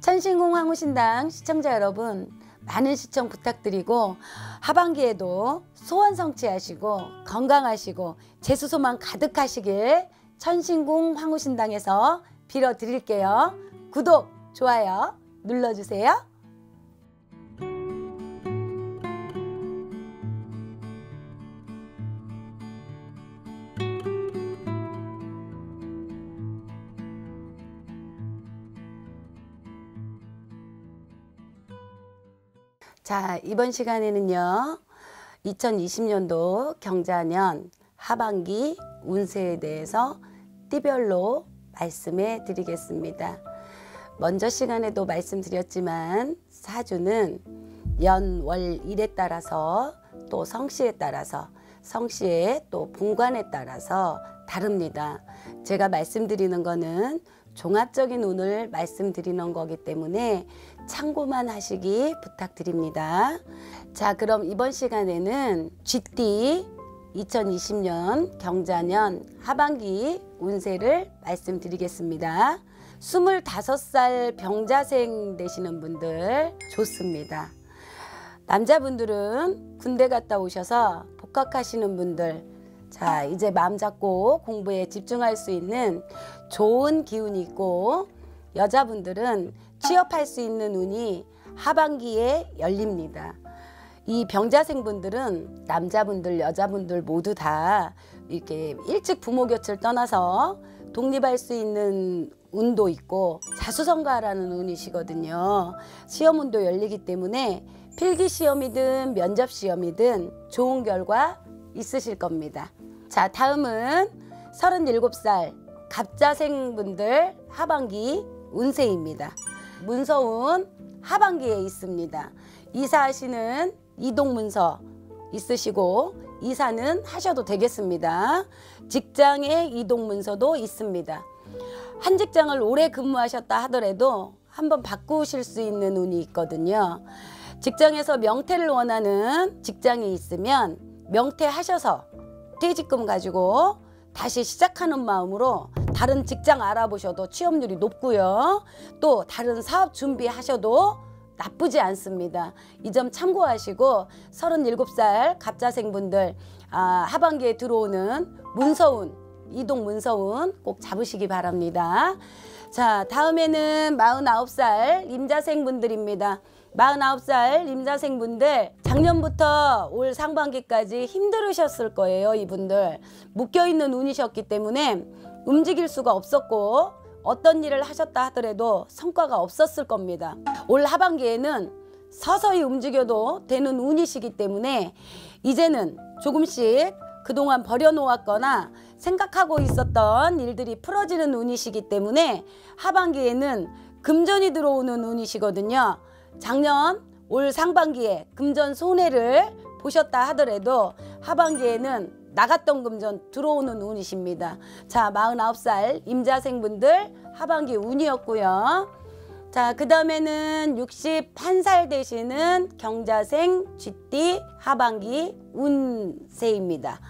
천신궁 황후신당 시청자 여러분 많은 시청 부탁드리고 하반기에도 소원 성취하시고 건강하시고 재수소만 가득하시길 천신궁 황후신당에서 빌어드릴게요. 구독, 좋아요 눌러주세요. 자, 이번 시간에는요. 2020년도 경자년 하반기 운세에 대해서 띠별로 말씀해 드리겠습니다. 먼저 시간에도 말씀드렸지만 사주는 연, 월, 일에 따라서 또 성씨에 따라서 성씨의 또 분관에 따라서 다릅니다. 제가 말씀드리는 거는 종합적인 운을 말씀드리는 거기 때문에 참고만 하시기 부탁드립니다. 자, 그럼 이번 시간에는 GT 2020년 경자년 하반기 운세를 말씀드리겠습니다. 25살 병자생 되시는 분들 좋습니다. 남자분들은 군대 갔다 오셔서 복학하시는 분들 자 이제 마음 잡고 공부에 집중할 수 있는 좋은 기운이 있고 여자분들은 취업할 수 있는 운이 하반기에 열립니다. 이 병자생분들은 남자분들 여자분들 모두 다 이렇게 일찍 부모 곁을 떠나서 독립할 수 있는 운도 있고 자수성가라는 운이시거든요. 시험 운도 열리기 때문에 필기 시험이든 면접 시험이든 좋은 결과 있으실 겁니다. 자, 다음은 37살 갑자생분들 하반기 운세입니다. 문서운 하반기에 있습니다. 이사하시는 이동 문서 있으시고 이사는 하셔도 되겠습니다. 직장의 이동 문서도 있습니다. 한 직장을 오래 근무하셨다 하더라도 한번 바꾸실 수 있는 운이 있거든요. 직장에서 명퇴를 원하는 직장이 있으면 명퇴하셔서 퇴직금 가지고 다시 시작하는 마음으로 다른 직장 알아보셔도 취업률이 높고요. 또 다른 사업 준비하셔도 나쁘지 않습니다. 이 점 참고하시고 37살 갑자생분들 아, 하반기에 들어오는 문서운 이동 문서운 꼭 잡으시기 바랍니다. 자 다음에는 49살 임자생분들입니다. 49살 임자생분들 작년부터 올 상반기까지 힘들으셨을 거예요 이분들 묶여있는 운이셨기 때문에 움직일 수가 없었고 어떤 일을 하셨다 하더라도 성과가 없었을 겁니다 올 하반기에는 서서히 움직여도 되는 운이시기 때문에 이제는 조금씩 그동안 버려놓았거나 생각하고 있었던 일들이 풀어지는 운이시기 때문에 하반기에는 금전이 들어오는 운이시거든요. 작년 올 상반기에 금전 손해를 보셨다 하더라도 하반기에는 나갔던 금전 들어오는 운이십니다. 자, 49살 임자생분들 하반기 운이었고요. 자, 그 다음에는 61살 되시는 경자생 쥐띠 하반기 운세입니다.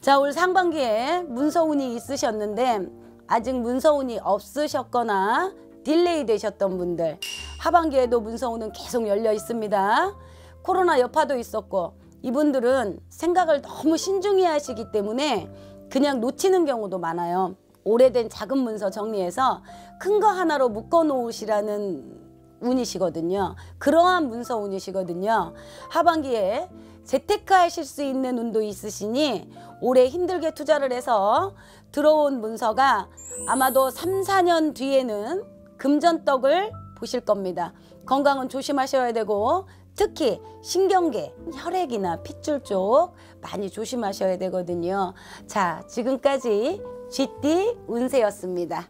자, 올 상반기에 문서운이 있으셨는데 아직 문서운이 없으셨거나 delay 되셨던 분들 하반기에도 문서운은 계속 열려 있습니다. 코로나 여파도 있었고 이분들은 생각을 너무 신중히 하시기 때문에 그냥 놓치는 경우도 많아요. 오래된 작은 문서 정리해서 큰 거 하나로 묶어 놓으시라는 운이시거든요. 그러한 문서 운이시거든요. 하반기에 재테크 하실 수 있는 운도 있으시니 올해 힘들게 투자를 해서 들어온 문서가 아마도 3, 4년 뒤에는 금전떡을 보실 겁니다. 건강은 조심하셔야 되고 특히 신경계, 혈액이나 핏줄 쪽 많이 조심하셔야 되거든요. 자, 지금까지 GT 운세였습니다.